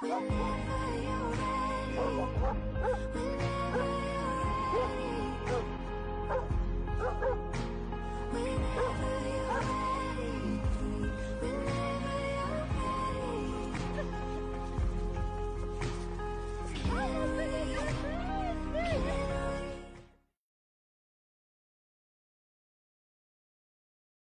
不 要